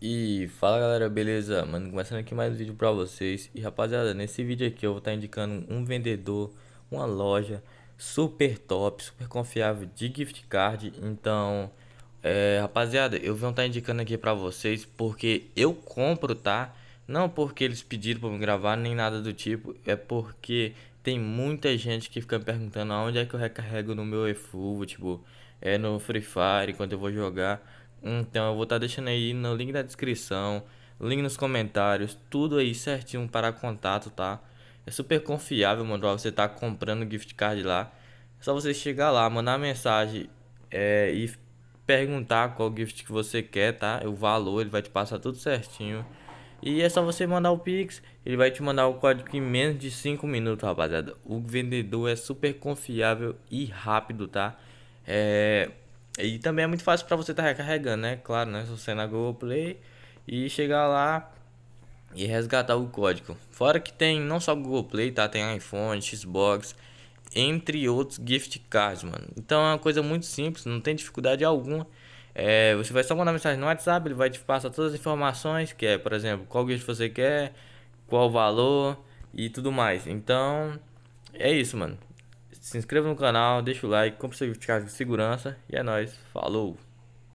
E fala galera, beleza? Mano, começando aqui mais um vídeo pra vocês E rapaziada, nesse vídeo aqui eu vou estar tá indicando um vendedor, uma loja super top, super confiável de gift card Então, é, rapaziada, eu vou estar tá indicando aqui pra vocês porque eu compro, tá? Não porque eles pediram pra me gravar, nem nada do tipo É porque tem muita gente que fica me perguntando aonde é que eu recarrego no meu eFootball, tipo, é no Free Fire, quando eu vou jogar então eu vou estar tá deixando aí no link da descrição, link nos comentários, tudo aí certinho para contato, tá? É super confiável, mano, pra você tá comprando gift card lá. É só você chegar lá, mandar mensagem é, e perguntar qual gift que você quer, tá? O valor, ele vai te passar tudo certinho. E é só você mandar o Pix, ele vai te mandar o código em menos de 5 minutos, rapaziada. O vendedor é super confiável e rápido, tá? É, e também é muito fácil para você estar tá recarregando, né? Claro, né? Se você na Google Play e chegar lá e resgatar o código. Fora que tem não só Google Play, tá? Tem iPhone, Xbox, entre outros gift cards, mano. Então é uma coisa muito simples, não tem dificuldade alguma. É, você vai só mandar mensagem no WhatsApp, ele vai te passar todas as informações, que é, por exemplo, qual gift você quer, qual o valor e tudo mais. Então, é isso, mano. Se inscreva no canal, deixa o like, compre seu certificado de segurança e é nóis. Falou!